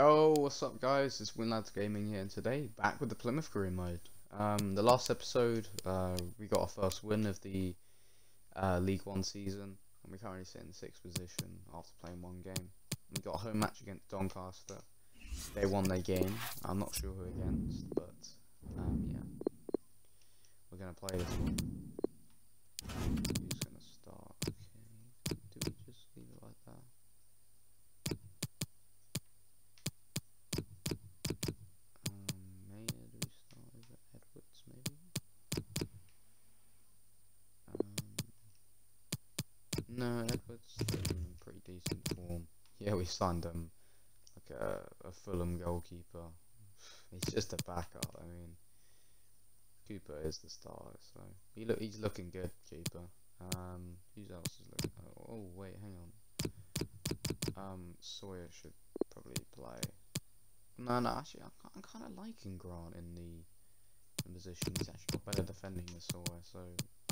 Yo, what's up guys? It's WingLads Gaming here and today back with the Plymouth career mode. Um, the last episode uh, we got our first win of the uh, League 1 season and we currently sit in 6th position after playing one game. We got a home match against Doncaster. They won their game. I'm not sure who against, but um, yeah. We're going to play this one. Who's going to start? Okay. Do we just leave it like that? Um, Mayer, do we start over Edwards, maybe? Um, no, Edwards in pretty decent form. Yeah, we signed him like a, a Fulham goalkeeper. He's just a backup. I mean, Cooper is the star, so he look he's looking good, Cooper. Um, who else is looking? Oh, oh wait, hang on. Um, Sawyer should probably play. No, no, actually, I'm, I'm kind of liking Grant in the, the position. He's actually got better defending than Sawyer, so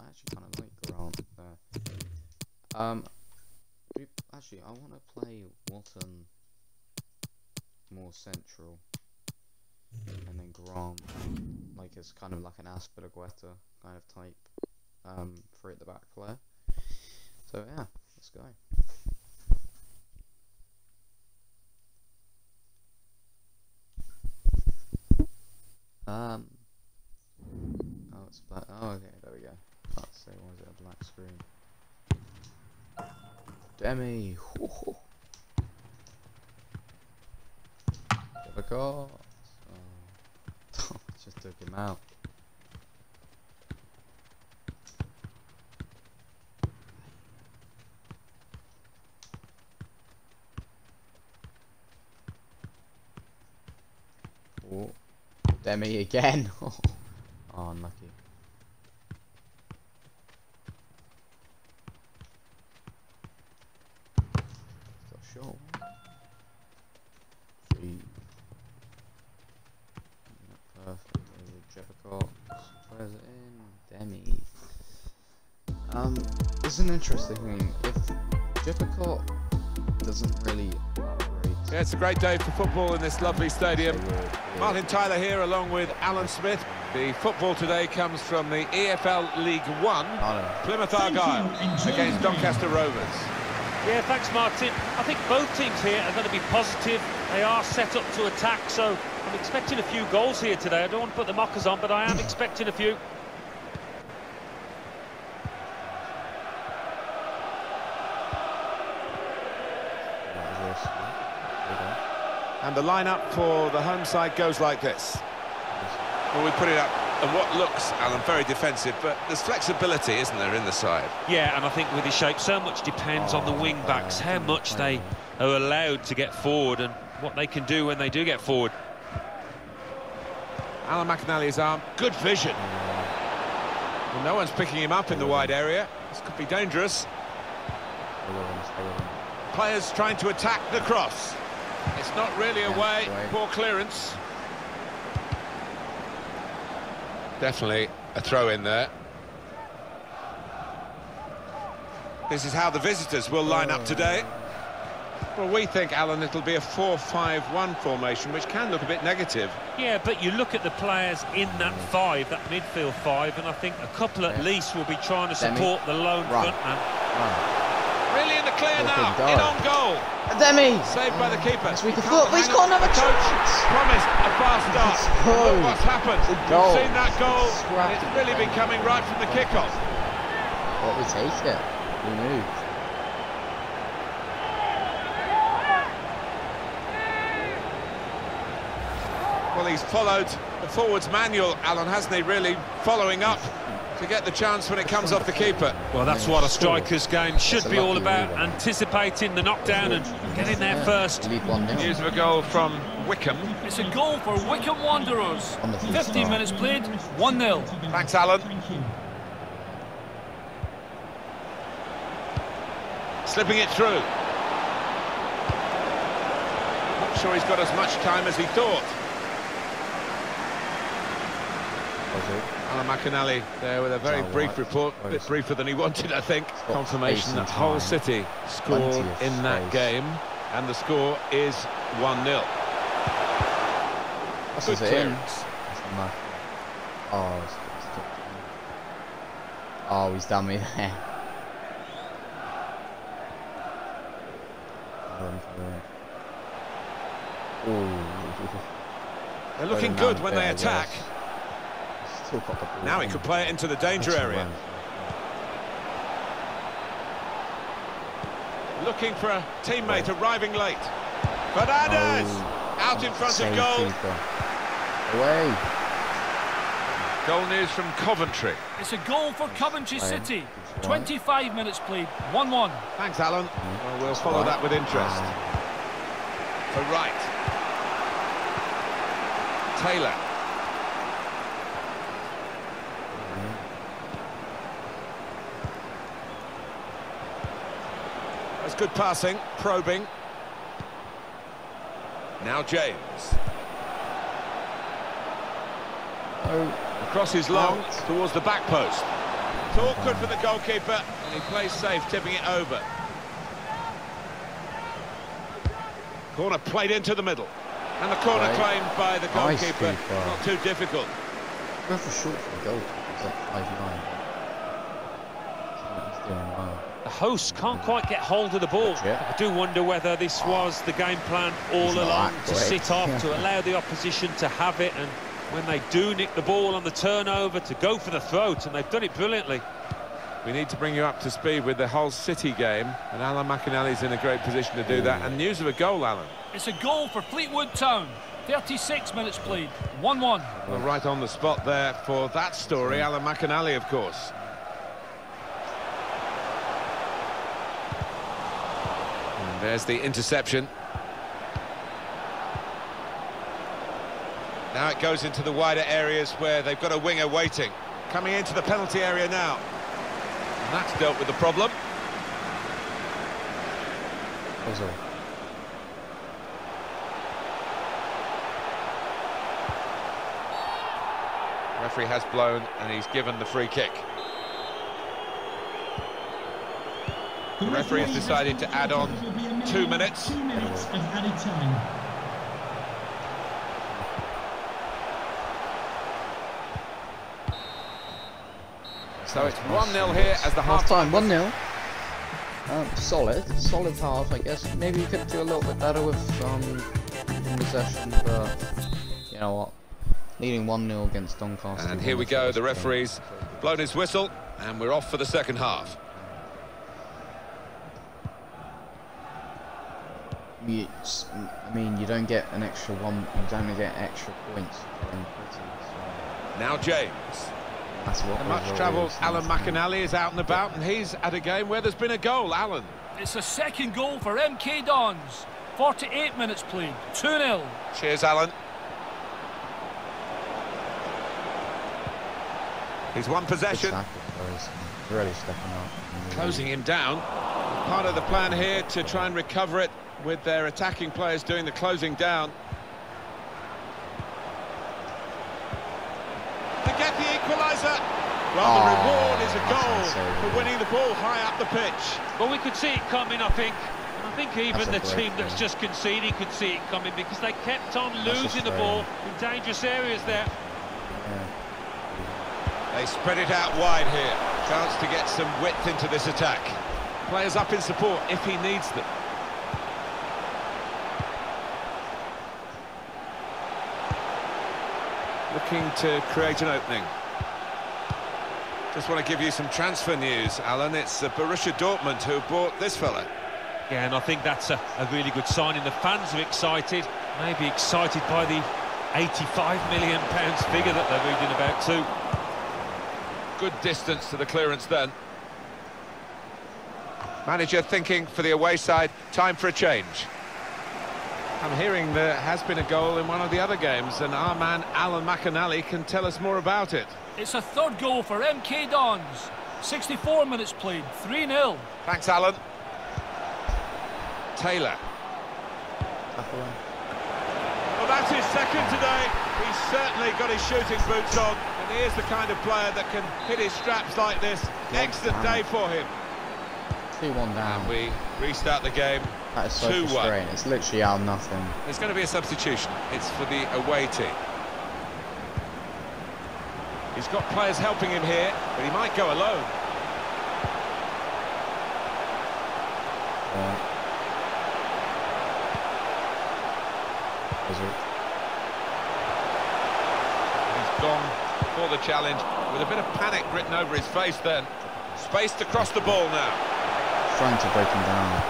I actually kind of like Grant there. Um, actually, I want to play Wootton more central, and then Grant like as kind of like an Azpilicueta kind of type um, for at the back player. So yeah, let's go. Um. Oh, it's black. Oh, okay, there we go. Say why is it a black screen? Demi. Difficult. Oh. Just took him out. Oh, Demi again. oh, unlucky. Got shot. Three. Perfect. Jephcott. Where's it in? Demi. Um, it's an interesting thing. If Jephcott doesn't really upgrade, Yeah, it's a great day for football in this lovely stadium. they will- they Martin Tyler here along with Alan Smith. The football today comes from the EFL League One. Plymouth Argyle against Doncaster Rovers. Yeah, thanks, Martin. I think both teams here are going to be positive. They are set up to attack, so I'm expecting a few goals here today. I don't want to put the mockers on, but I am expecting a few. That is this. Okay. And the lineup for the home side goes like this. Well, we put it up and what looks, Alan, very defensive, but there's flexibility, isn't there, in the side? Yeah, and I think with his shape, so much depends on the Oh, wing backs, how much they are allowed to get forward and what they can do when they do get forward. Alan McInally's arm, good vision. Well, no one's picking him up in the wide area. This could be dangerous. Stay with him, stay with him. Players trying to attack the cross. It's not really Yeah, away. great. Poor clearance. Definitely a throw in there. This is how the visitors will line up today. Well, we think, Alan, it'll be a 4-5-1 formation, which can look a bit negative. Yeah, but you look at the players in that mm. five, that midfield five, and I think a couple at Yeah. least will be trying to Demi. support the lone Run. front man. Run. Really in the clear Good now, in on goal. Demi! Saved by the keeper. Yes, we You can can't foot- he's hang got another The coach chance. promised a fast start. Let's go. Look what's happened. It's a goal. You've seen that goal, Scrapped and it's really been coming right from the kickoff. What we take it. We move. Well, he's followed the forwards manual, Alan, hasn't he? Really following up to get the chance when it comes off the keeper. Well, that's what a striker's game should be all about, move, anticipating the knockdown and getting there first. Lead 1 0. News of a goal from Wycombe. It's a goal for Wycombe Wanderers. On the full 15 minutes played, 1-0. Thanks, Alan. Slipping it through. Not sure he's got as much time as he thought. Alan McInally there with a very brief right. report, a bit briefer than he wanted, I think. got Confirmation that Hull. City scored in that space. game, and the score is 1-0. Crosses Good it That's a mad. Oh, it's, oh, he's done me there. Run for it. Ooh. They're looking good when they attack. Guess. Still got the ball. Now he could play it into the danger That's area. run. Looking for a teammate arriving late. Fernandez! Oh, out in front of goal. keeper. Away. Goal news from Coventry. It's a goal for Coventry Fine. City. Good try. 25 minutes played, 1-1. Thanks, Alan. Well, we'll follow Right. that with interest. For right. Taylor. Good passing, probing. Now James. Oh, Across his long Out. towards the back post. It's awkward for the goalkeeper, and he plays safe, tipping it over. Corner played into the middle. And the corner Right. claimed by the goalkeeper. keeper. Not too difficult. go for short for the goal. He's at five nine. He's. The hosts can't quite get hold of the ball. Yeah. I do wonder whether this was the game plan all He's along to sit off, to allow the opposition to have it, and when they do nick the ball on the turnover, to go for the throat, and they've done it brilliantly. We need to bring you up to speed with the Hull City game, and Alan McInally's in a great position to do that. And news of a goal, Alan. It's a goal for Fleetwood Town. 36 minutes played, 1-1. Well, right on the spot there for that story, Alan McInally, of course. There's the interception. Now it goes into the wider areas where they've got a winger waiting. Coming into the penalty area now. And that's dealt with the problem. Puzzle. Referee has blown and he's given the free kick. The referee has decided to add on two minutes. Two minutes of added time. So it's 1-0 here as the half half time, 1 0. Um, solid, solid half, I guess. Maybe we could do a little bit better with um, in possession, but you know what? Leading 1 0 against Doncaster. And here we go, the referee's blown his whistle and we're off for the second half. We, it's- I mean, you don't get an extra one, you don't get extra points for inputting, so Now James. that's what The much always travelled Alan from him. McInally is out and about and he's at a game where there's been a goal. Alan. It's a second goal for MK Dons. 48 minutes played, 2-0. Cheers, Alan. He's won Good possession. really stepping up. Closing him down. Part of the plan here to try and recover it with their attacking players doing the closing down. To get the equaliser. Well, the Oh, reward is a goal for winning the ball high up the pitch. Well, we could see it coming, I think. And I think even the great team that's just conceded could see it coming because they kept on losing the ball in dangerous areas there. Yeah. They spread it out wide here. Chance to get some width into this attack. Players up in support if he needs them. Looking to create an opening. Just want to give you some transfer news, Alan. It's uh, Borussia Dortmund who bought this fella. Yeah, and I think that's a, a really good sign. And the fans are excited, maybe excited by the 85 million pounds figure that they're reading about too. Good distance to the clearance then. Manager thinking for the away side, time for a change. I'm hearing there has been a goal in one of the other games, and our man Alan McInally can tell us more about it. It's a third goal for MK Dons. 64 minutes played, 3-0. Thanks, Alan. Taylor. Well, that's his second today. He's certainly got his shooting boots on, and he is the kind of player that can hit his straps like this. Excellent day for him. 2 1 down. And we restart the game. That is so 2-1. frustrating. It's literally out nothing. There's going to be a substitution. It's for the away team. He's got players helping him here, but he might go alone. Yeah. Is it? He's gone for the challenge with a bit of panic written over his face then. Space to cross the ball now. Trying to break him down.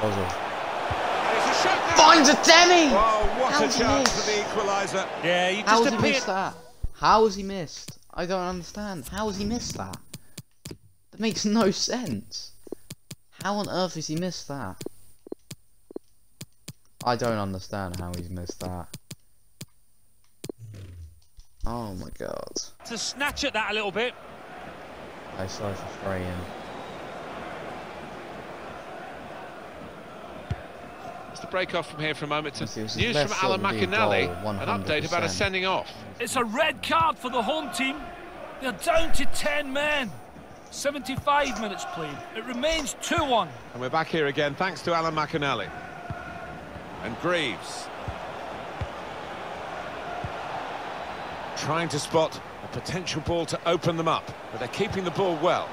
Ozil. A. Finds a Demi! Oh, what How's a he chance missed? for the equaliser. Yeah, he How just has he missed that? How has he missed? I don't understand. How has he missed that? That makes no sense. How on earth has he missed that? I don't understand how he's missed that. Oh my god. To snatch at that a little bit. That's so frustrating. Let's break off from here for a moment to Yes, it was news from Alan foot would be a McInally. An update about a sending off. It's a red card for the home team. They're down to 10 men. 75 minutes played. It remains 2-1. And we're back here again, thanks to Alan McInally. And Greaves. Trying to spot a potential ball to open them up, but they're keeping the ball well.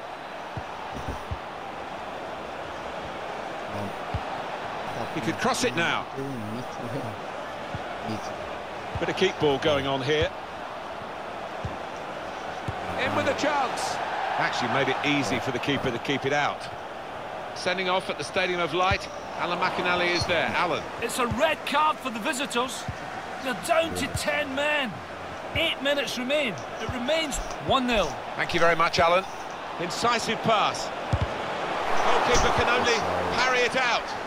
He could cross it now. Bit of keep ball going on here. In with a chance. Actually made it easy for the keeper to keep it out. Sending off at the Stadium of Light. Alan McInally is there. Alan. It's a red card for the visitors. They're down to 10 men. Eight minutes remain. It remains 1-0. Thank you very much, Alan. Incisive pass. Goalkeeper can only parry it out.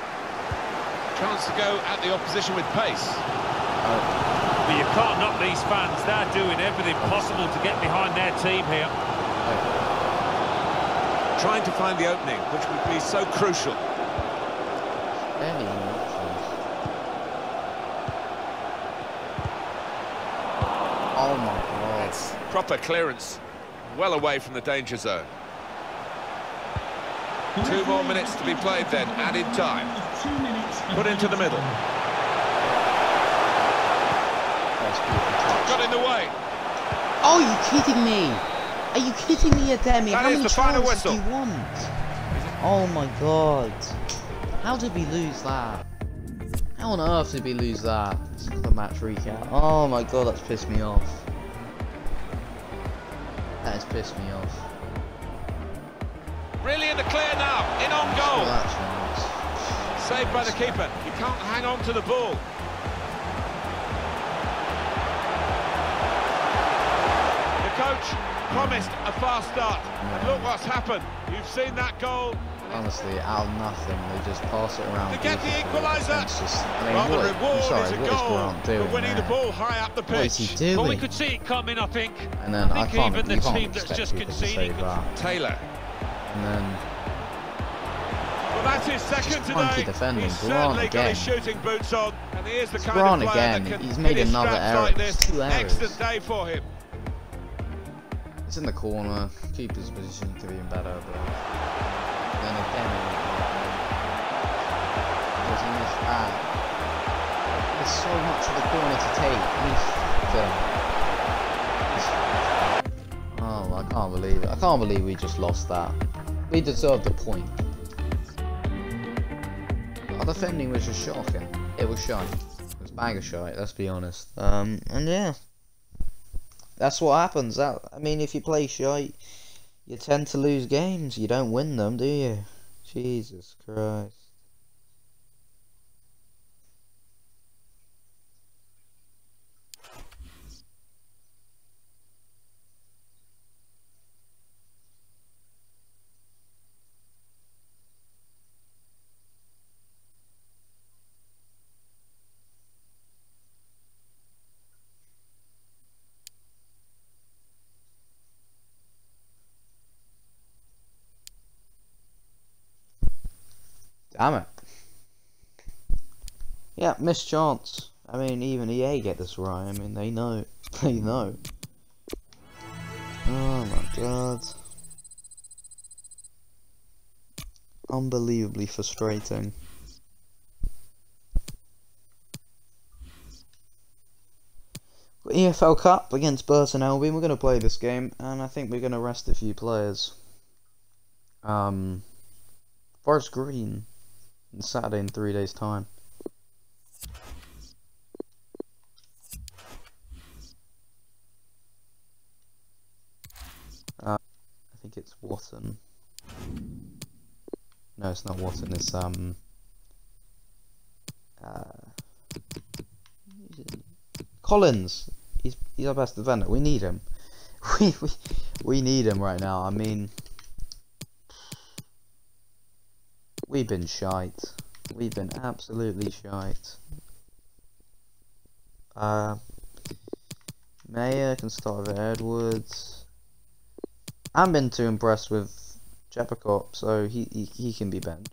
Chance to go at the opposition with pace. Uh, but you can't knock these fans. They're doing everything possible to get behind their team here. Trying to find the opening, which would be so crucial. Barely any. Oh my god. Proper clearance. Well away from the danger zone. Two more minutes to be played then, added time. Of two minutes of Put into the middle. That's beautiful. Got in the way. Oh, are you kidding me? Are you kidding me, Ademi? That How is many the final chances do you want? Oh my god. How did we lose that? How on earth did we lose that? The match recap. Oh my god, that's pissed me off. That has pissed me off. Really in the clear now. In on Oh, goal. Saved by the keeper. He can't hang on to the ball. The coach promised a fast start. And look what's happened. You've seen that goal. Honestly, out of nothing, they just pass it around. To get the equaliser. Just, I mean, Well, the what, reward I'm sorry, is a is goal doing for winning the ball high up the What is he pitch. Well, we could see it coming, I think. And then I I, think can't, even the team that's just conceding. Taylor. And then that's his second today. defending. He's certainly got his again. shooting boots on, and he is the kind Grant of player again. He's made another error. like this. Two errors. Excellent day for him. it's in the corner. Keeper's position could be better, but then again, he miss that? There's so much of the corner to take. and He's, oh, I can't believe it. I can't believe we just lost that. We deserved a point. Our defending was just shocking. It was shite. It was bag of shite, let's be honest. Um, and yeah. That's what happens. That I mean, if you play shite, you tend to lose games. You don't win them, do you? Jesus Christ. Damn it. Yeah, missed chance. I mean, even EA get this right. I mean, they know. They know. Oh my god. Unbelievably frustrating. EFL Cup against Burton Albion. We're going to play this game, and I think we're going to rest a few players. Um, Forest Green, on Saturday in three days' time. Uh, I think it's Watson. No, it's not Watson. It's um. Uh, Collins. He's he's our best defender. We need him. We we we need him right now. I mean, we've been shite. We've been absolutely shite. Uh, Mayer can start with Edwards. I haven't been too impressed with Jephcott, so he, he he can be benched.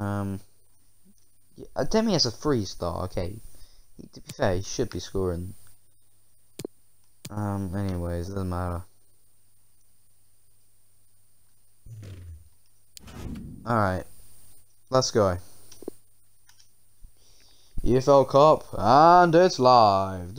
Um, yeah, uh, Demi has a three star. Okay, he, to be fair, he should be scoring. Um, anyways, doesn't matter. Alright, let's go. EFL Cup, and it's live.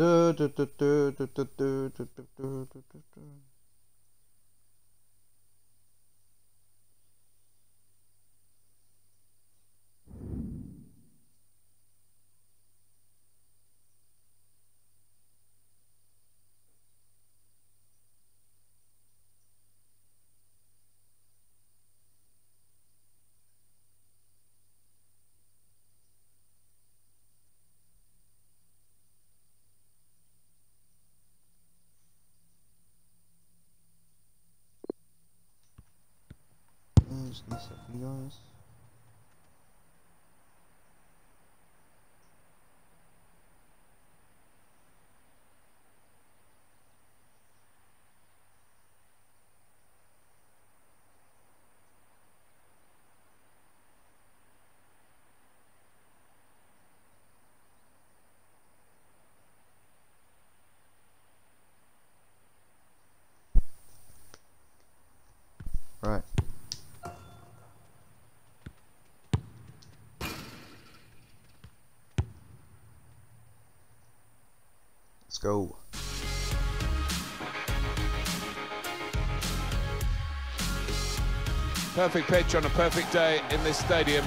Guys. Right. Let's go. Perfect pitch on a perfect day in this stadium.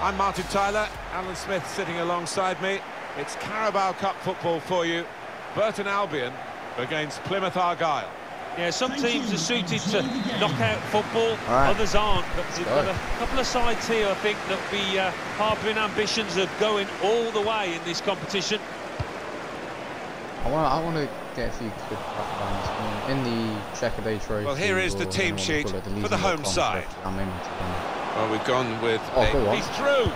I'm Martin Tyler, Alan Smith sitting alongside me. It's Carabao Cup football for you. Burton Albion against Plymouth Argyle. Yeah, some teams are suited to knockout football, right. others aren't. But we've got a couple of sides here, I think, that be uh, harbouring ambitions of going all the way in this competition. I want I want to get a few good backgrounds I in the Checkatrade trophy. Well, here is the team sheet wanna call it, for the home side. I'm aiming. Well, we've gone with... Oh, go. He's through!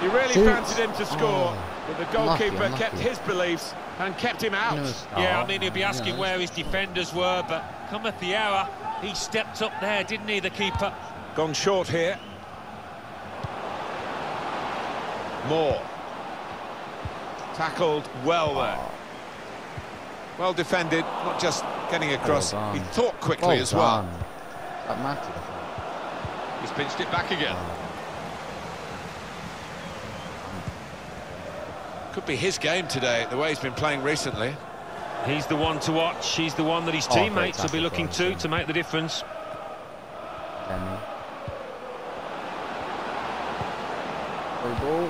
He really Shoot. fancied him to score, Oh, but the goalkeeper unlucky. kept his beliefs and kept him out. You know, Yeah, I mean, he'll be asking where his defenders were, but cometh the hour. He stepped up there, didn't he, the keeper? Gone short here. Moore. Tackled well there. Ah. Well defended, not just getting across. done. he thought quickly well as well. done. That mattered, I He's pinched it back again. Could be his game today, the way he's been playing recently. He's the one to watch. He's the one that his Oh, teammates will be looking to to make the difference. Demi. Through ball.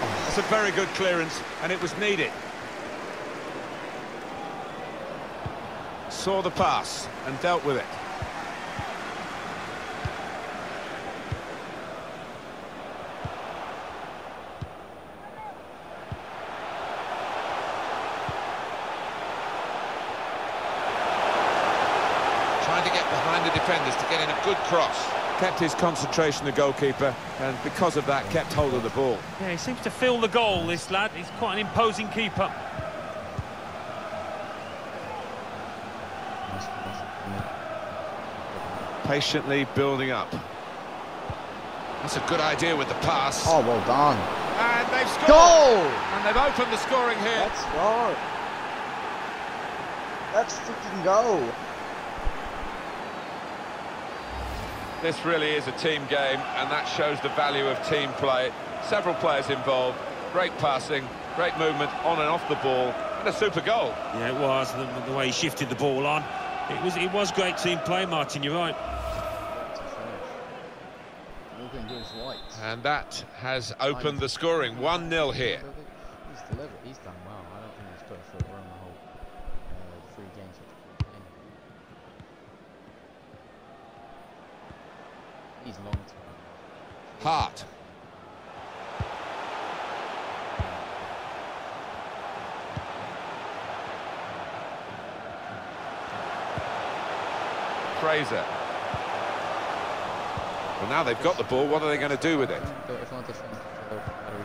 That's a very good clearance, and it was needed. Saw the pass and dealt with it. Trying to get behind the defenders to get in a good cross. Kept his concentration, the goalkeeper, and because of that, kept hold of the ball. Yeah, he seems to fill the goal, this lad. He's quite an imposing keeper. Nice, nice. Patiently building up. That's a good idea with the pass. Oh, well done. And they've scored! Goal! And they've opened the scoring here. Let's go. Let's freaking go. This really is a team game, and that shows the value of team play. Several players involved, great passing, Great movement on and off the ball, and a super goal. Yeah, it was, the, the way he shifted the ball on. It was, it was great team play, Martin, you're right. To finish. Morgan gives White. And that has opened the scoring. 1-0 here. He's delivered. He's done well. I don't think he's put a foot wrong the whole uh, three games of the. He's long term. Hart. Fraser. Well, now they've got the ball. What are they going to do with it? But if I defend for battery,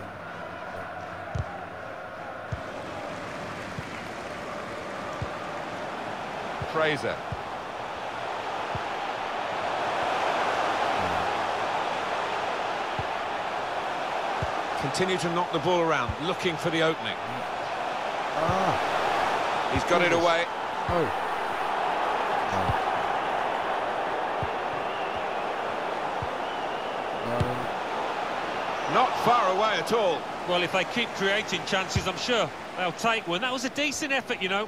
Fraser. Continue to knock the ball around, looking for the opening. ah, He's got it away. oh. At all. Well, if they keep creating chances, I'm sure they'll take one. That was a decent effort, you know.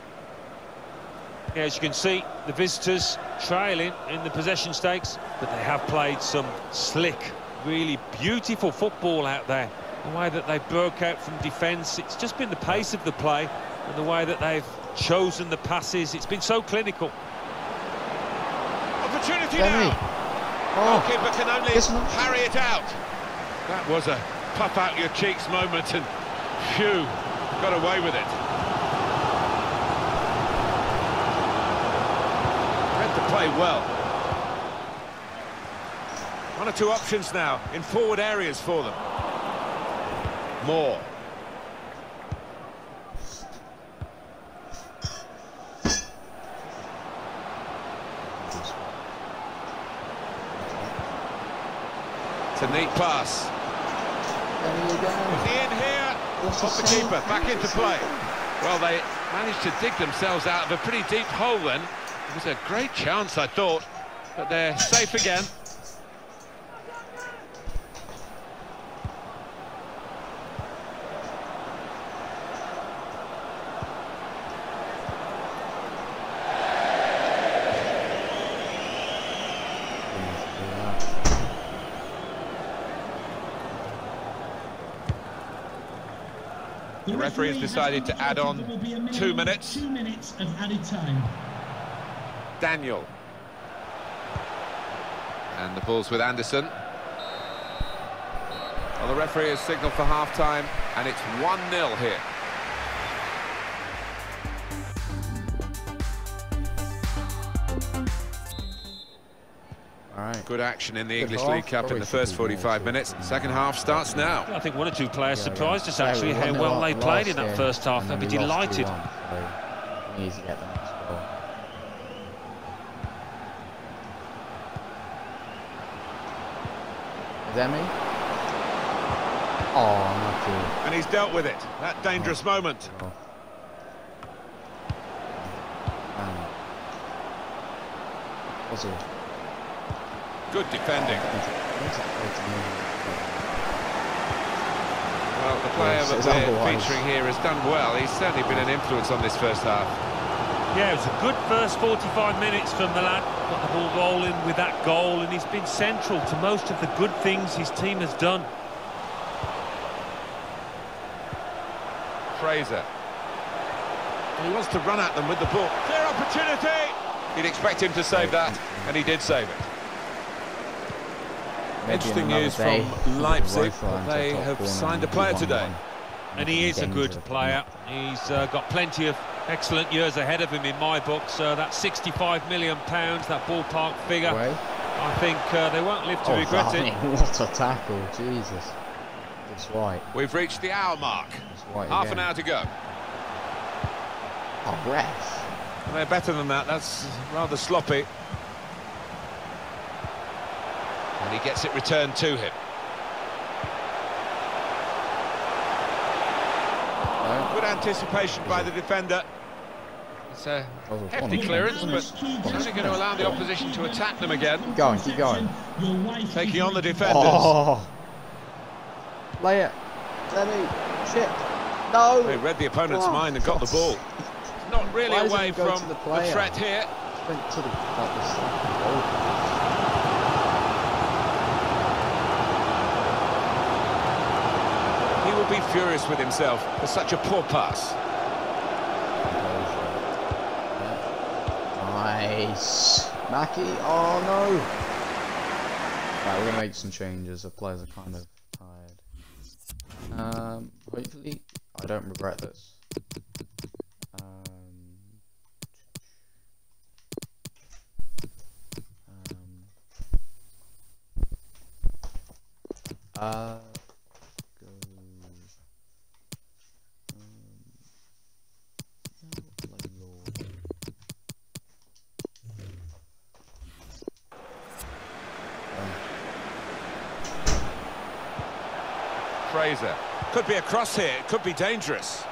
Yeah, as you can see, the visitors trailing in the possession stakes, but they have played some slick, really beautiful football out there. The way that they broke out from defence, it's just been the pace of the play and the way that they've chosen the passes. It's been so clinical. Opportunity Demi. now. Oh, Goalkeeper can only Listen up. parry it out. That was a puff out your cheeks moment, and phew, got away with it. Read the play well. One or two options now in forward areas for them. More. It's a neat pass. There you go. In here, off the the keeper, back into play. Well, they managed to dig themselves out of a pretty deep hole then. It was a great chance, I thought, but they're safe again. Referee has decided to add on there will be a minimum two minutes. Two minutes of added time. Daniel. And the ball's with Anderson. Well, the referee has signalled for half-time, and it's 1-0 here. Good action in the Good English half. League Cup in the first 45 minutes. Second half starts now. I think one or two players Yeah, surprised us yeah, actually we how well they played in that game, first half. and They'll be then we lost delighted. 2-1, so we need to get the next goal. Demi? Oh, unlucky. And he's dealt with it. That dangerous oh. moment. Oh. Ah. Also, Good defending. Well, the player Yes, that it's we're featuring here has done well. He's certainly been an influence on this first half. Yeah, it was a good first 45 minutes from the lad. Got the ball rolling with that goal, and he's been central to most of the good things his team has done. Fraser. And he wants to run at them with the ball. Clear opportunity! You'd expect him to save that, and he did save it. Interesting news day, from Leipzig. They have signed a player today. And he is a good player. He's uh, got plenty of excellent years ahead of him in my books. Uh, that 65 million pounds, that ballpark figure. I think uh, they won't live to Oh, regret it. What a tackle, Jesus. It's right. We've reached the hour mark. White Half again. an hour to go. Oh, ref. And they're better than that. That's rather sloppy. And he gets it returned to him. No. Good anticipation by the defender. It's a oh, hefty clearance, but it's only going to allow the opposition to attack them again. Keep going, keep going. Taking on the ready. defenders. Oh. Lay it. Demi. Shit. No. They read the opponent's Oh, mind and got the God's ball. Not really away he go to from the the, threat here. Went to the like the second goal. He will be furious with himself for such a poor pass. Nice. Mackie. Oh no. Right, we're gonna make some changes. The players are kind of tired. Um, hopefully, I don't regret this. Um, um, uh, Fraser. Could be a cross here. It could be dangerous.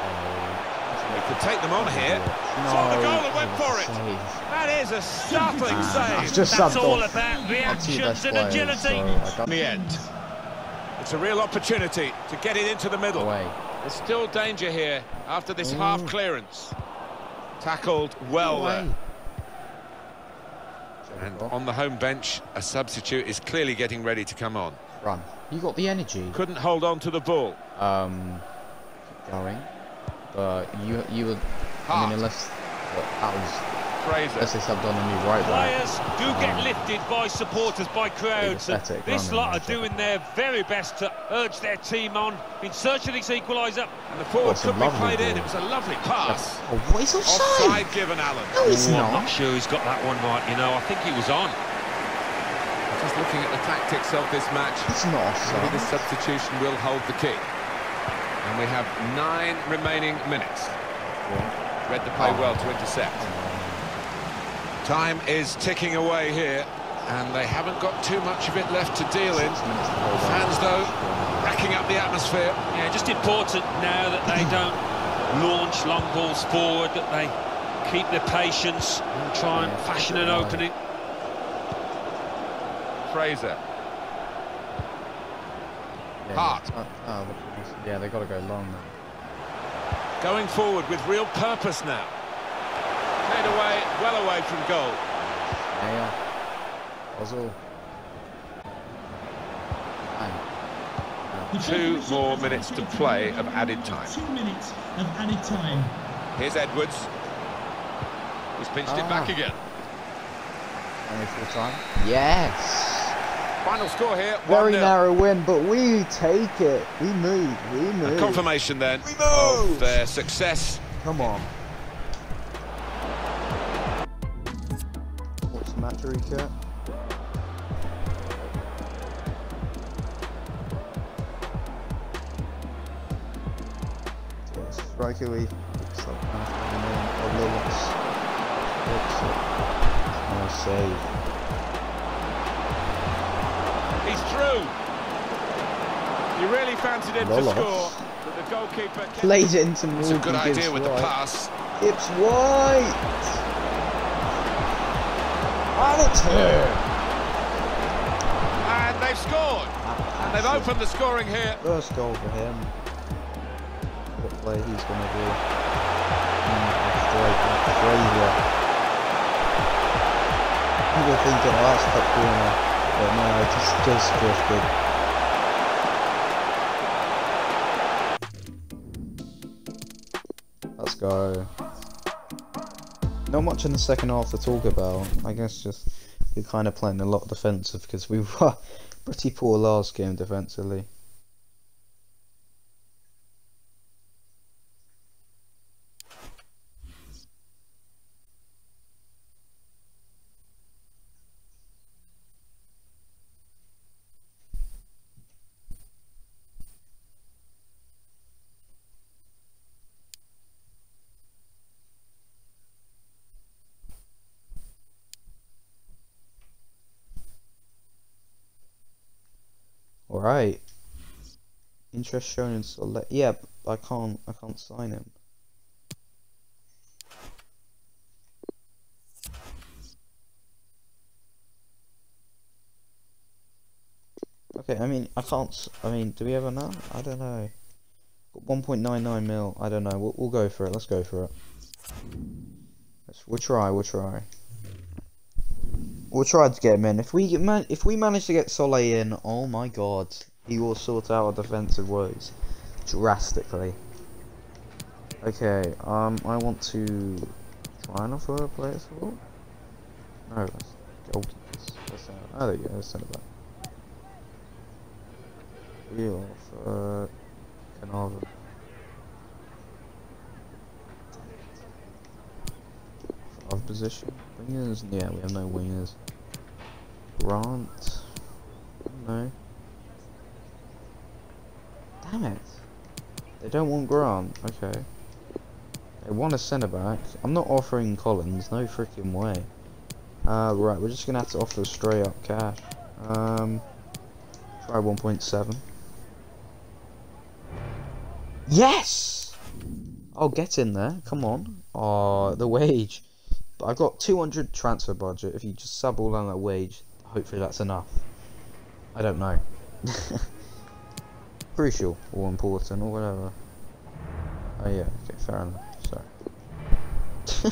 Oh. He could take them on here. Saw the goal and went for it. That is a startling I've save. just That's all off about our two reactions and agility. so I got In the end. It's a real opportunity to get it into the middle. away. There's still danger here after this mm. half clearance. Tackled well Away. there. On the home bench, a substitute is clearly getting ready to come on. Run. You got the energy. Couldn't hold on to the ball. Um, keep going. But you, you would. I mean, unless that was unless Fraser. they subbed on a new right back. Players do get Um, lifted by supporters, by crowds. and This lot are doing their very best to urge their team on in search of this equaliser. And the forward That's could be lovely played in. It was a lovely pass. Oh, what is offside? Offside given Allen. No, it's Oh, I'm not. not sure he's got that one right, you know. I think he was on. Just looking at the tactics of this match, It's not maybe offside. this substitution will hold the key. And we have nine remaining minutes. Read the play Oh. well to intercept. Time is ticking away here, and they haven't got too much of it left to deal in. Six minutes to hold on. Fans, though, racking up the atmosphere. Yeah, just important now that they don't launch long balls forward, that they keep their patience and try and fashion an opening. Fraser. Yeah, Hart. uh, oh, yeah, they got to go long now. Going forward with real purpose now. Played away, well away from goal. Yeah, yeah. Ozil. Two more minutes to play of added time. Two minutes of added time. Here's Edwards. He's pinched it back Ah. again. Only full time. Yes. Final score here, Very narrow win, but we take it. We move. We A move. confirmation then We of their success. Come on. Lewis. Looks it. Nice save. He's through. You really fancied him to score, but the goalkeeper Plays it into It's a Morgan. good Gibbs idea with the pass. Gibbs White. And they've scored. And they've opened the scoring here. First goal for him. What play he's going to do. Fraser. People thinking, oh, that's top corner. But no, it just, just drifted. Much in the second half to talk about. I guess just we're kind of playing a lot defensive because we were pretty poor last game defensively. Alright. Interest shown in select. Yeah, I can't. I can't sign him. Okay, I mean, I can't. I mean, do we have enough? I don't know. Got 1.99 mil. I don't know. We'll, we'll go for it. Let's go for it. Let's, we'll try. We'll try. We'll try to get him in. If we man, if we manage to get Soleil in, oh my god, he will sort out our defensive woes drastically. Okay. Um, I want to try and offer a player support. No, that's goalkeepers. That's center. Oh, there you go. That's centre back. We offer Canavan. Five position. Wingers? Yeah, we have no wingers. Grant? No. Damn it. They don't want Grant. Okay. They want a centre back. I'm not offering Collins. No freaking way. Uh, right. We're just gonna have to offer straight up cash. Um. Try 1.7. Yes! I'll get in there. Come on. Oh, the wage. But I've got 200 transfer budget. If you just sub all on that wage, hopefully that's enough. I don't know. Crucial or important or whatever. Oh yeah, okay, fair enough.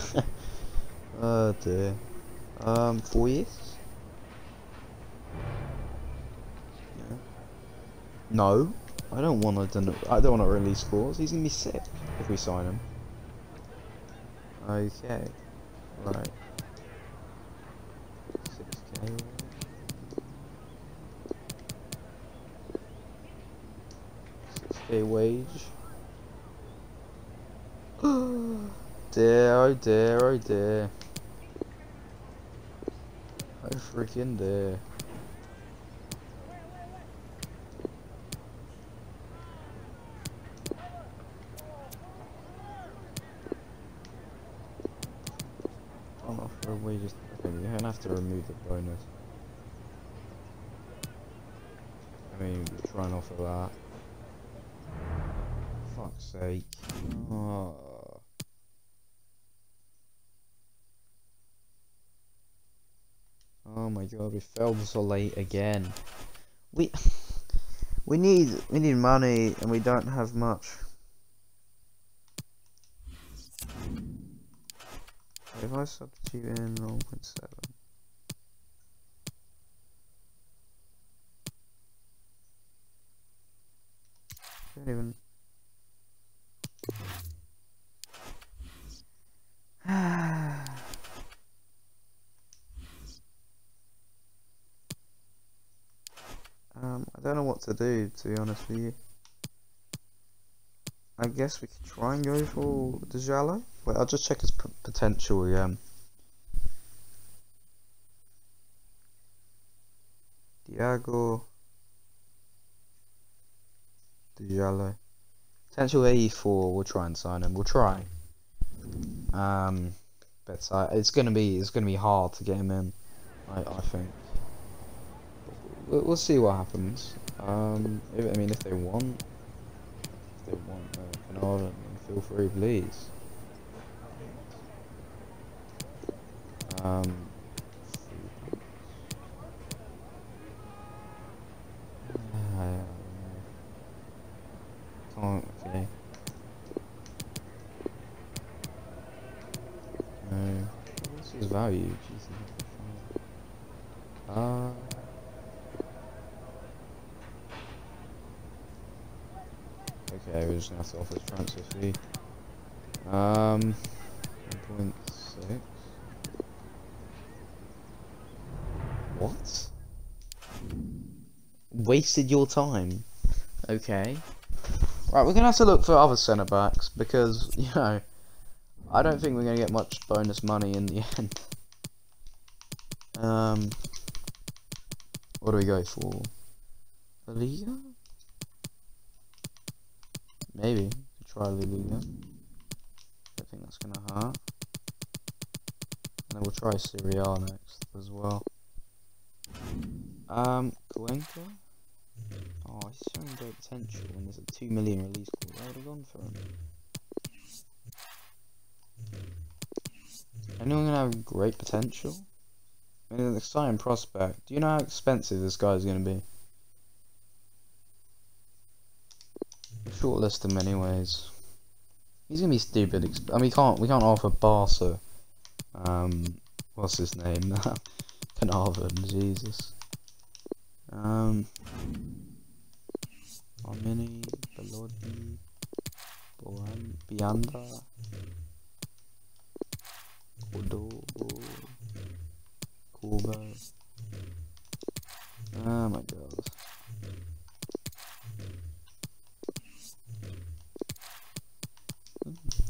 Sorry. oh dear. Um, four years? Yeah. No. I don't want to. I don't want to release scores. He's gonna be sick if we sign him. Okay. Right. Six K. Six wage. dear, oh dear, oh dear. Oh freaking dear. I'm not sure we just. Okay, we're gonna have to remove the bonus. I mean, trying off of that. Fuck's sake. Oh. Oh my god, we failed so late again. We we need we need money and we don't have much. If I substitute in 1.7 Don't even Um, I don't know what to do, to be honest with you. I guess we could try and go for the Dejalo. Wait, I'll just check his potential again. Diago. Dejalo. Potential 84, we'll try and sign him. We'll try. Um, but uh, it's gonna be it's gonna be hard to get him in. I I think. We'll, we'll see what happens. Um, if, I mean, if they want, if they want uh, Canada, feel free, please. Um. I Can't. Okay. No. What's his value? Jesus. Uh. Okay, we're just gonna have to offer transfer fee. Um, 1.6. What? Wasted your time. Okay. Right, we're gonna have to look for other centre backs because you know, I don't think we're gonna get much bonus money in the end. Um, what do we go for? Liga? Maybe. Try Liga. Don't think that's gonna hurt. And then we'll try Serie A next as well. Um, Cuenca? Oh, he's showing great potential and there's a 2 million release clause. I would have gone for him. Anyone gonna have great potential? I mean, an exciting prospect. Do you know how expensive this guy's gonna be? shortlist him anyways. He's gonna be stupid. I mean, we can't we can't offer Barca. Um, what's his name? Canavan. Jesus. Um, Armini, Belodi, Boan, Bianda, Cordoba, Corbo. Oh my god.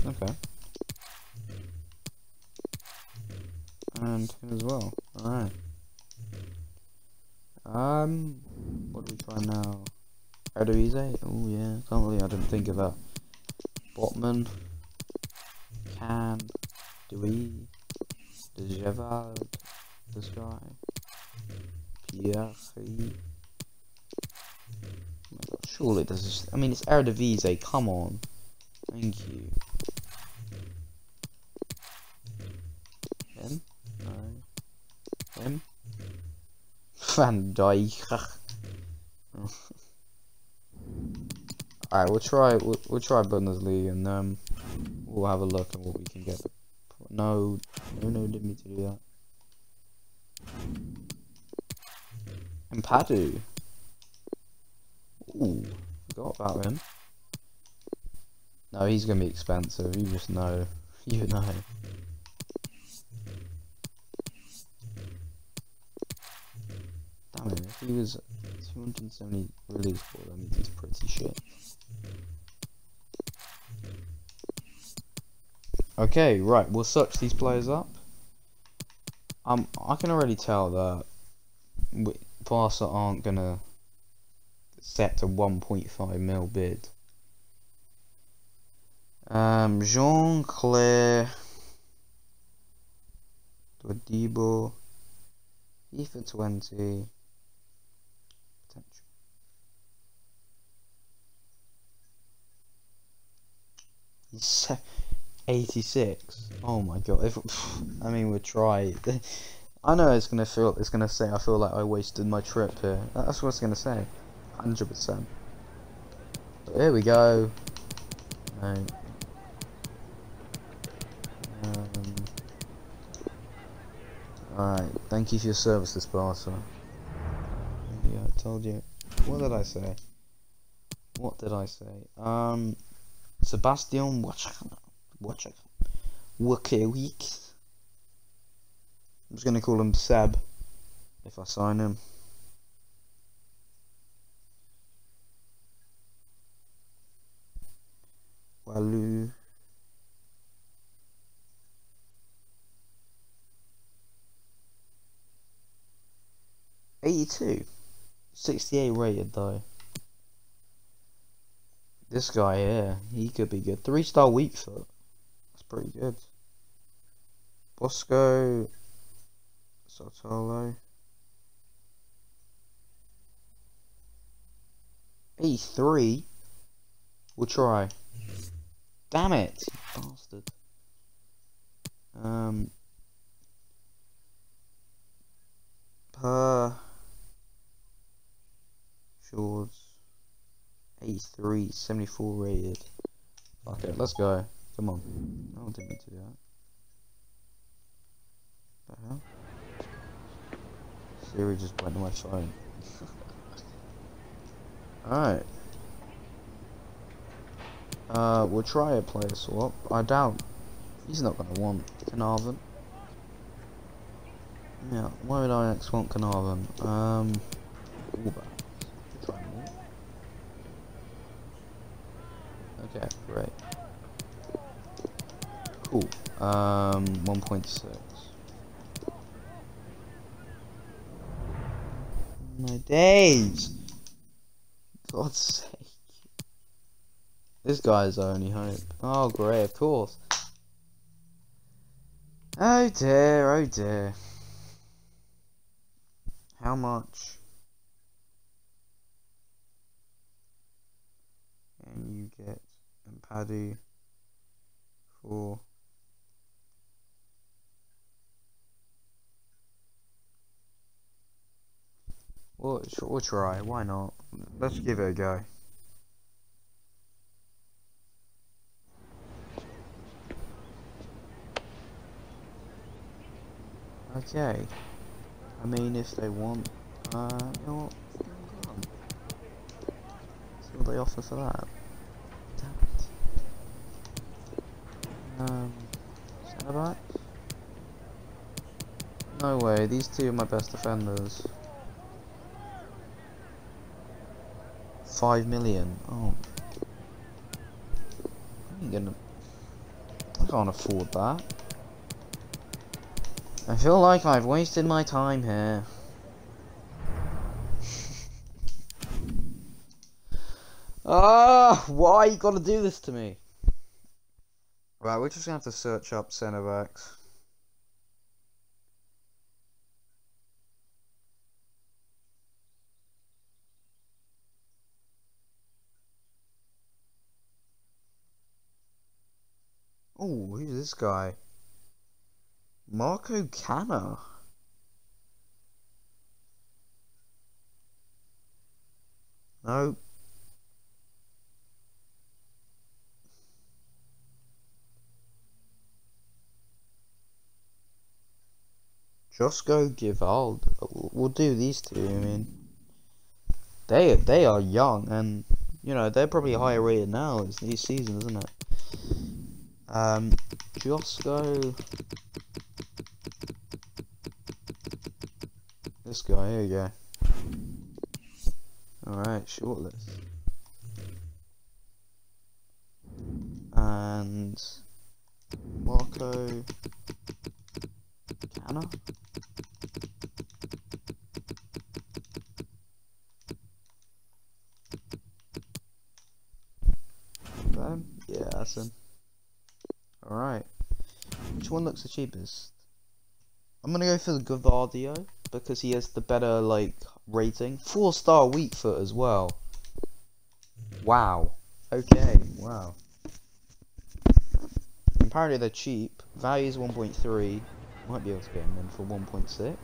Okay. And him as well. Alright. Um, what do we try now? Eredivisie? Oh yeah, can't believe I didn't think of that. Botman, Can, Dewey, Dejevald, this guy, Pierre. Surely this is. I mean, it's Eredivisie. Come on, thank you. Him? No. Him? Van Dijk. Alright, we'll try we'll, we'll try Bundesliga and um we'll have a look at what we can get. No, no, no, didn't mean to do that. And Padu. Ooh, forgot about him. No, he's gonna be expensive. You just know. You know. Damn it, if he was 270 release for means he's pretty shit. Okay, right, we'll search these players up. Um, I can already tell that we- Barca aren't gonna accept a 1.5 mil bid. Um, Jean Claire Dodibo, FIFA 20. Potential. He's se- 86. Oh my god. If I mean, we'll try. I know it's gonna feel. It's gonna say. I feel like I wasted my trip here. That's what it's gonna say. Hundred percent. Here we go. No. Um, Alright, thank you for your services, Barca. Yeah, I told you. What did I say? What did I say? Um, Sebastian. Wachak. Wachewik. I'm just gonna call him Seb if I sign him. Walu. Eighty-two. 68 rated though. This guy here, he could be good. Three star weak foot. That's pretty good. Bosco Sotolo. 83. We'll try. Damn it, bastard. Um per Shorts 83 74 rated. Fuck it, let's go. Come on. I didn't mean to do that. The hell? Siri just went to my phone. Alright. Uh, we'll try a player swap. I doubt he's not gonna want Canavan. Yeah, why would I next want Canavan? Um, fullback. Try more. Okay, great. Cool. Um, 1.6. My days! God's sake. This guy's our only hope. Oh, great, of course. Oh dear, oh dear. How much? And you get and Paddy for We'll, we'll try, why not? Let's give it a go. Okay. I mean, if they want, uh, you know what? See what they offer for that. Damn it. Um, Cenobite? No way, these two are my best defenders. Five million. Oh. I ain't gonna. I can't afford that. I feel like I've wasted my time here. Ah, why you gotta do this to me? Right, we're just gonna have to search up centre backs. Oh, who's this guy? Marco Kana. No. Josko Gvardiol. We'll do these two. I mean, they they are young and you know they're probably higher rated now. It's these seasons, isn't it? Um, Josko. This guy, here you go. Alright, shortlist. And Marco Kana? Yeah, that's him. Alright. Which one looks the cheapest? I'm gonna go for the Gavardio because he has the better like rating. Four star weak foot as well. Wow. Okay, wow. Apparently they're cheap. Value is 1.3. Might be able to get him in for 1.6.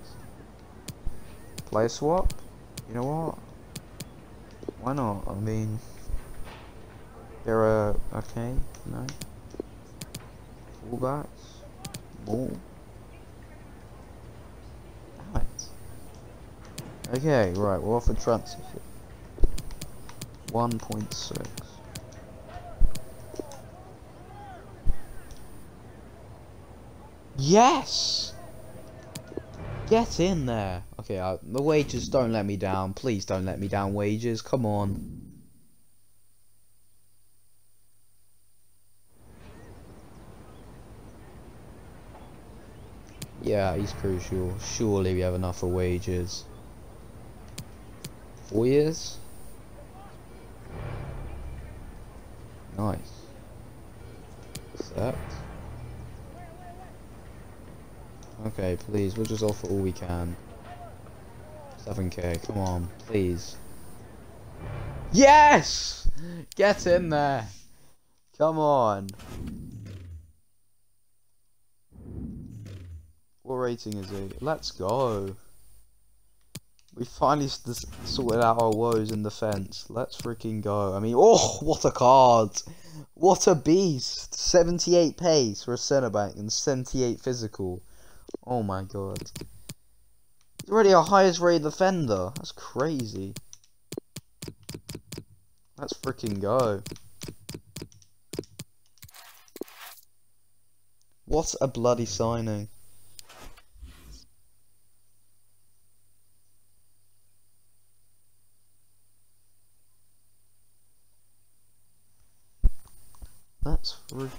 Player swap? You know what? Why not? I mean, they're uh, okay. No. More. Damn. Okay, right, we're off a transfer 1.6. Yes! Get in there. Okay, uh, the wages don't let me down. Please don't let me down, wages. Come on. Yeah, he's crucial. Surely we have enough for wages. Four years? Nice. Accept. Okay, please, we'll just offer all we can. 7k, come on, please. Yes! Get in there! Come on. What rating is he? Let's go. We finally sorted out our woes in the defense. Let's freaking go. I mean, oh, what a card! What a beast! 78 pace for a centre back and 78 physical. Oh my god. He's already our highest rated defender. That's crazy. Let's freaking go. What a bloody signing.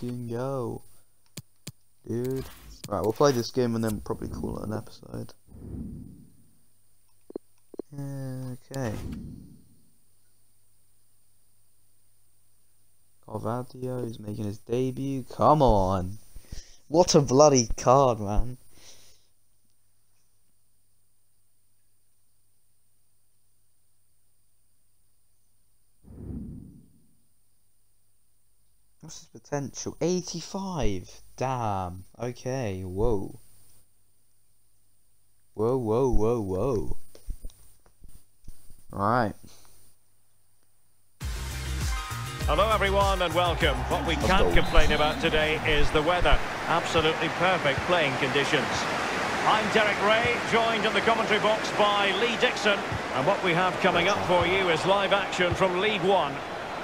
Let's go. Dude. Right, we'll play this game and then probably call it an episode. Okay. Carvadio is making his debut. Come on. What a bloody card, man. What's his potential? 85! Damn. Okay, whoa. Whoa, whoa, whoa, whoa. Alright. Hello everyone and welcome. What we can't complain about today is the weather. Absolutely perfect playing conditions. I'm Derek Ray, joined in the commentary box by Lee Dixon. And what we have coming up for you is live action from League One.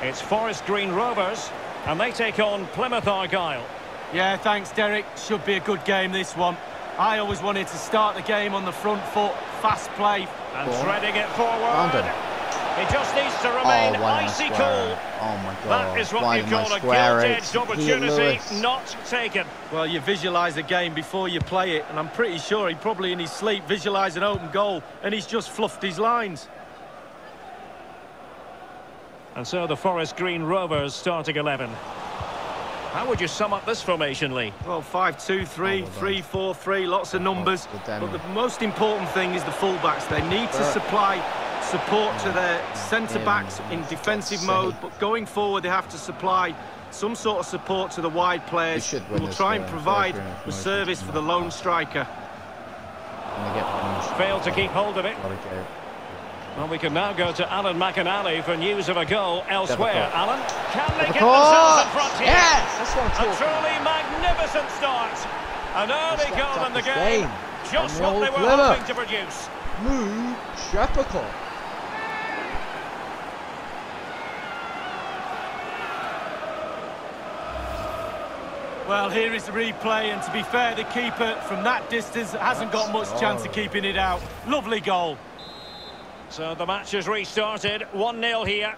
It's Forest Green Rovers, and they take on Plymouth Argyle. Yeah, thanks, Derek. Should be a good game, this one. I always wanted to start the game on the front foot, fast play. And Go threading it forward. it. He just needs to Oh, remain why icy square cool. Oh my god. That is what Why you call a square gilt-edged opportunity not taken. Well, you visualise a game before you play it, and I'm pretty sure he probably in his sleep visualised an open goal, and he's just fluffed his lines. And so the Forest Green Rovers starting 11. How would you sum up this formation, Lee? Well, 5-2-3, Oh, well done. 3-4-3, lots of numbers. But the most important thing is the fullbacks. They need to Uh, supply support to their centre-backs in defensive mode, but going forward they have to supply some sort of support to the wide players should who will try and provide the service for the lone striker. And they get punished. Failed to keep hold of it. Gotta. Well, we can now go to Alan McInally for news of a goal elsewhere. Difficult. Alan, can they get themselves in front here? Yes, that's what A truly magnificent start. An early That's goal in the game. game. Just what they were Plymouth. hoping to produce. Moo Shepherd. Well, here is the replay, and to be fair, the keeper from that distance hasn't got much chance of keeping it out. Lovely goal. So the match has restarted. 1-0 here.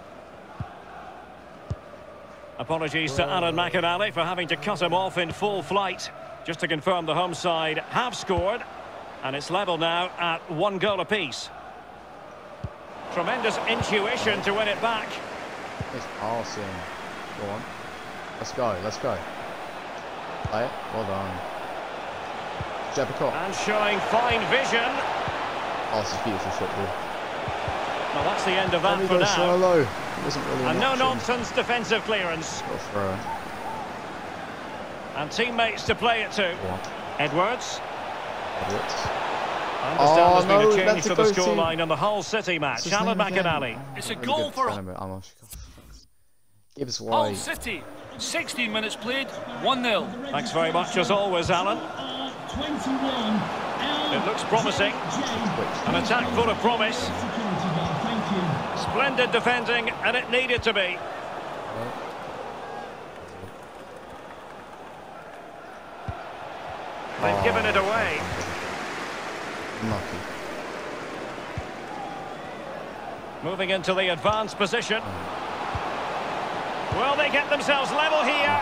Apologies to Alan McInally for having to cut him off in full flight. Just to confirm the home side have scored. And it's level now at one goal apiece. Tremendous intuition to win it back. It's awesome. Go on. Let's go, let's go. Play it. Well done. Shepherd. And showing fine vision. Oh, this is beautiful football. Well, that's the end of that for go now. solo. It wasn't really an And no option. nonsense defensive clearance. Got a throw. And teammates to play it to. Go. Edwards. Edwards. I understand Oh, there's no, been a change a to the scoreline in the Hull City match. What's Alan name again? McInally. Oh, It's a really goal for- defender, but I'm not Hull City, 16 minutes played, 1-0. Thanks very much as always, Alan. It looks promising. An attack full of promise. Security guard, thank you. Splendid defending, and it needed to be. They've given it away. Lucky. Moving into the advanced position. Will they get themselves level here?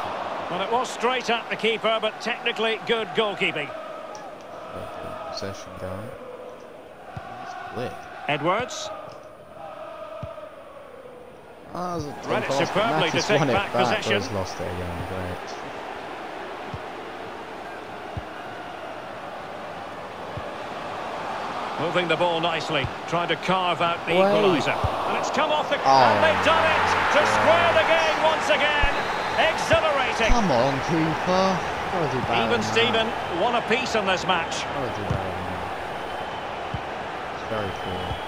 Well, it was straight at the keeper, but technically good goalkeeping. Possession going. Edwards. A Read it superbly Mackey's to take back back, possession. but lost it again. Great. Moving the ball nicely, trying to carve out the equaliser. And it's come off the... Oh. And they've done it to square the game once again. Exhilarating. Come on, Cooper. Do Even Steven, one apiece in this match. Do better than that. It's very cool.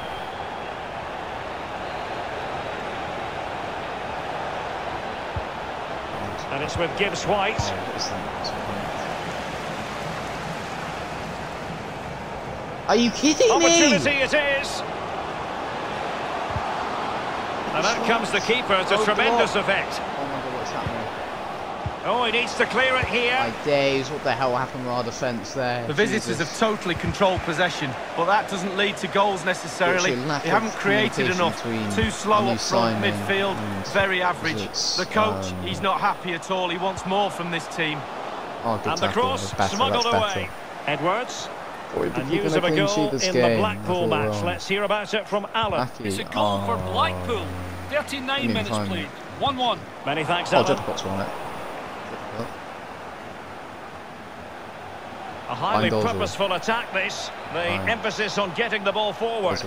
And it's with Gibbs White. What's that? What's that? Are you kidding Opportunity me? it is. And that comes the keeper to Oh, tremendous God. effect. Oh my god, what's happening? Oh, he needs to clear it here. My days, what the hell happened with our defence there? The visitors Jesus. have totally controlled possession, but that doesn't lead to goals necessarily. They haven't created enough. between Too slow up front, midfield, very average. visits. The coach, Um, he's not happy at all. He wants more from this team. Oh, good And the cross better, smuggled away. Edwards. Oh, And news of a goal in game. the Blackpool match. um, Let's hear about it from Alan. Lucky. It's a goal for Oh. Blackpool, 39 minutes played, 1-1. Many thanks, Oh, Alan. Jephcott's won it. Jephcott. A highly Fine purposeful attack this. The Fine. emphasis on getting the ball forward.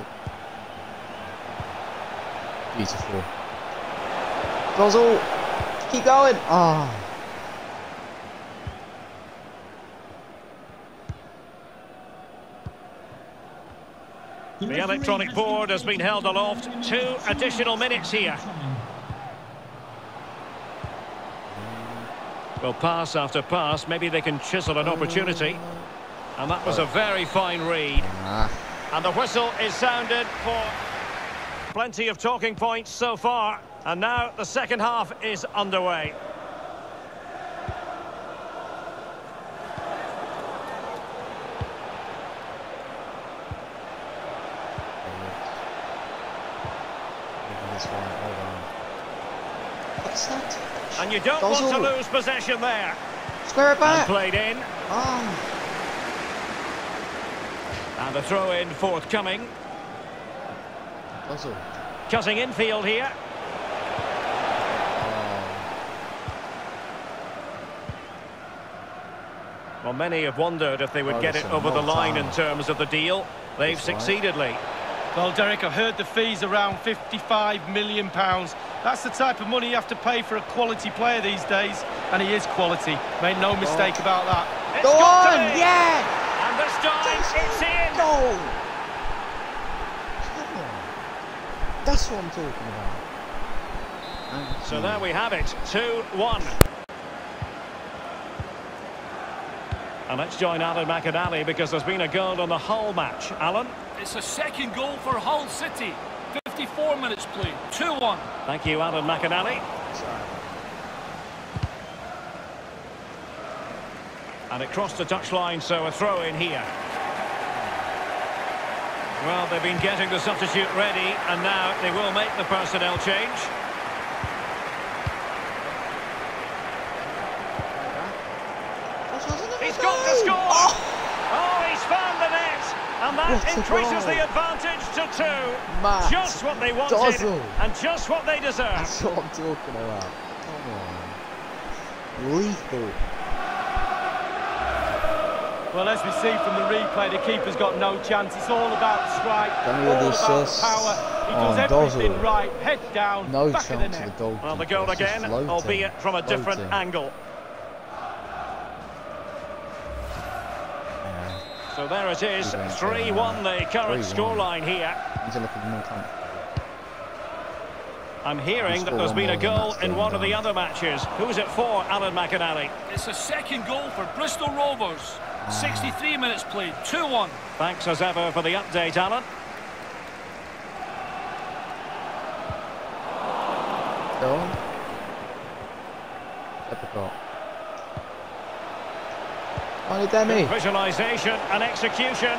Beautiful. Dozzle! Keep going! Ah. The electronic board has been held aloft. Two additional minutes here. Well, pass after pass, maybe they can chisel an opportunity. And that was a very fine read. Ah, And the whistle is sounded for plenty of talking points so far. And now the second half is underway. maybe this one. Hold on. What's that? And you don't want to lose possession there. Square it And back. played in. Oh. And the throw in forthcoming. Puzzle. Cutting infield here. Well, many have wondered if they would Oh, get it over the long line in terms of the deal. They've That's right. succeeded, Lee. Well, Derek, I've heard the fees around 55 million pounds. That's the type of money you have to pay for a quality player these days, and he is quality. Make no mistake about that. It's Go got on, yeah. And this time it's in. Goal. That's what I'm talking about. Thank So there we have it, 2-1. And let's join Alan McInally because there's been a goal on the whole match. Alan, It's a second goal for Hull City. 54 minutes played. 2-1. thank you, Alan McInally. And it crossed the touchline, so a throw in here. Well, they've been getting the substitute ready, and now they will make the personnel change. He's got to score! Oh, he's found the net! And that What increases the advantage to two. Matt just what they wanted, Dozzle. and just what they deserve. That's what I'm talking about. Come on. Lethal. Well, as we see from the replay, the keeper's got no chance. It's all about strike, Don't all the about assist power. He on does everything Dozzle. right. Head down, No back of the chance net. the. Well, the goal again, albeit from a different angle. So there it is, 3-1 the current scoreline here. he's a looking more comfortable. I'm hearing that there's been a goal in one of the other matches. Who's it for, Alan McInally? It's a second goal for Bristol Rovers. Ah. 63 minutes played. 2-1. Thanks as ever for the update, Alan. Go on. On it, Demi. Visualisation and execution.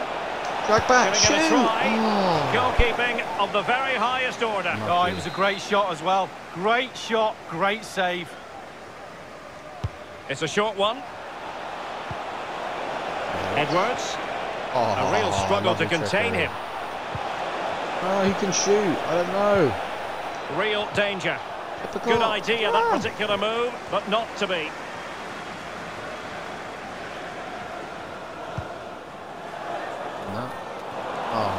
Drag back. Giving it Shoot. try. Oh. Goalkeeping of the very highest order. Oh, it was a great shot as well. Great shot, great save. It's a short one. Edwards, Oh, a real struggle to contain him. Oh, he can shoot. I don't know. Real danger. Good idea, that Ah. particular move, but not to be. No. Oh.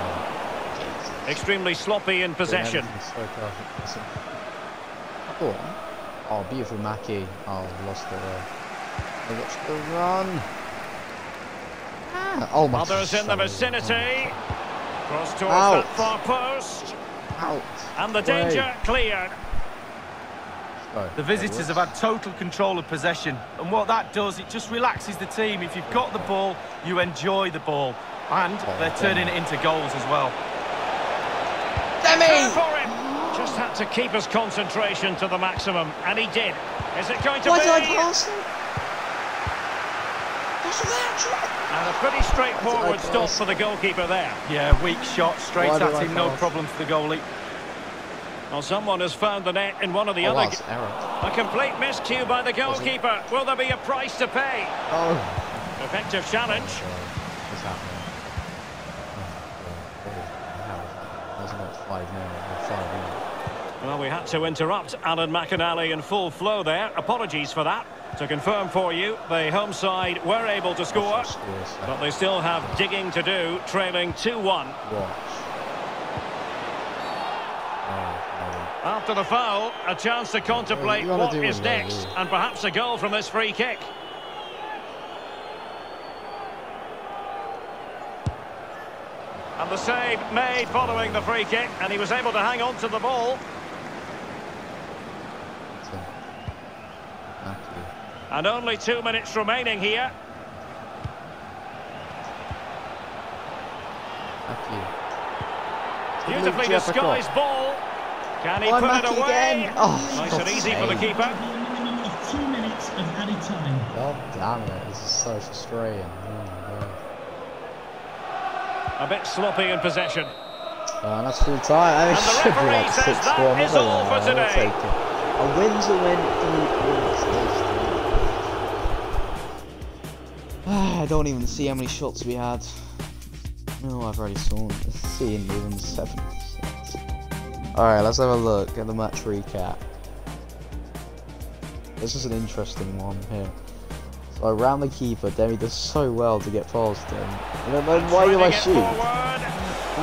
Jesus. Extremely sloppy in possession. Doing everything so perfect. Listen. Go on. Oh, beautiful Mackie. Oh, lost it there. Oh, Watch the run. Ah. Oh my Others in the vicinity. Cross towards Out. that far post. Out. And the Way. danger cleared. Go. The visitors have had total control of possession, and what that does, it just relaxes the team. If you've got the ball, you enjoy the ball, and Oh, they're turning it into goals as well. Turn Demi! for him. Just had to keep his concentration to the maximum, and he did. Is it going to Why be? did I pass him? That's an hat And a pretty straightforward stop for the goalkeeper there. Yeah, weak shot, straight Why at him, no problem for the goalie. Well, someone has found the net in one of the Oh, other. that's error. A complete miscue by the goalkeeper. Will there be a price to pay? Oh. Effective challenge. What's happening? Oh, God. Oh, how is that? That's not 5 0 5 0. Well, we had to interrupt Alan McInally in full flow there. Apologies for that. To confirm for you, the home side were able to score, but they still have digging to do, trailing 2-1. Watch. Oh, After the foul, a chance to contemplate what is what you gotta next, and perhaps a goal from this free kick. And the save made following the free kick, and he was able to hang on to the ball. no. That's it. Matthew. And only two minutes remaining here. Beautifully disguised ball. Can he Why put it away? again? Oh, nice and easy for the keeper. A minimum of two minutes of added time. God damn it, this is so frustrating. Oh. A bit sloppy in possession. Oh, and that's full time. I And the should be referee like says 6 that 1. is all for today. A win's a win, I don't even see how many shots we had. No, I've already seen even seven. Alright, let's have a look at the match recap. This is an interesting one here. So around the keeper, Demi does so well to get past him. And then, then why do I shoot?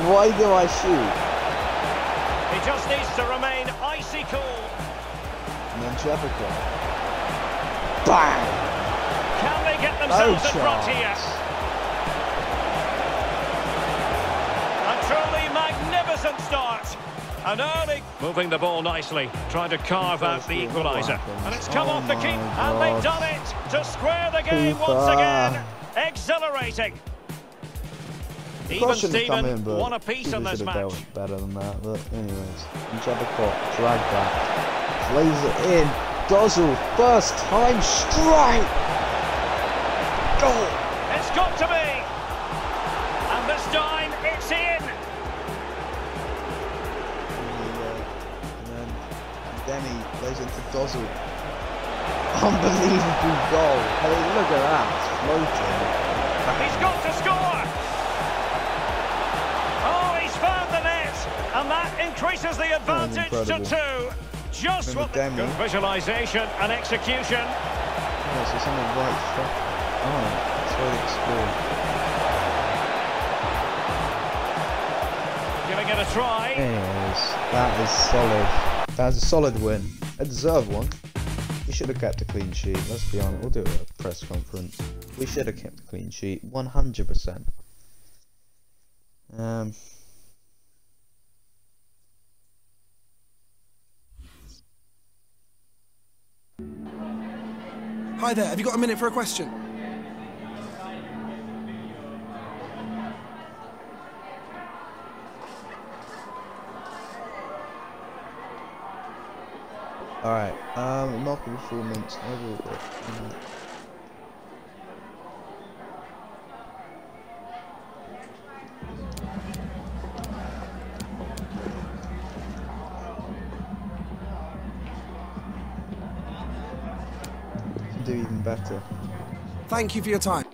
Why do I shoot? He just needs to remain icy cool. And then Jefferson. Bang! Can they get No themselves front here? A truly magnificent start. An early... Moving the ball nicely, trying to carve out the equaliser. And it's come Oh off the oh keep, my and they've done it to square the game once again. Exhilarating. Even Cross shouldn't have come Steven, in, but one apiece in Keeper this should match. have dealt better than that. But anyways, Jefferson drag back, plays it in. Dozzle, first time strike. Goal. It's got to be. And this time, it's in. And uh, then Denny plays into Dozzle. Unbelievable goal. Hey, look at that, it's floating. He's got to score! Oh, he's found the net! And that increases the advantage to two. Just Remember what the... Good visualisation and execution. Yeah, so the right. Oh, that's where they scored. Giving it a try. Anyways, that is solid. That's a solid win. A deserved one. We should have kept a clean sheet. Let's be honest. We'll do a press conference. We should have kept a clean sheet. 100%. Um. Hi there, have you got a minute for a question? Alright. Um, remarkable performance. Overall. mm, can do even better. Thank you for your time.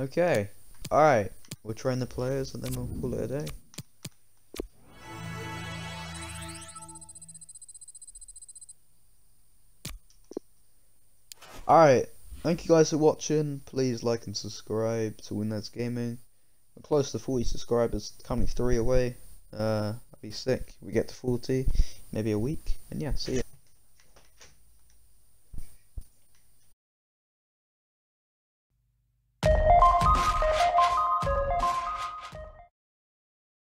Okay. Alright. We'll train the players and then we'll call it a day. Alright. Thank you guys for watching. Please like and subscribe to WingLads Gaming. We're close to 40 subscribers, currently 3 away. Uh, I'll be sick. We get to 40, maybe a week. And yeah, see ya.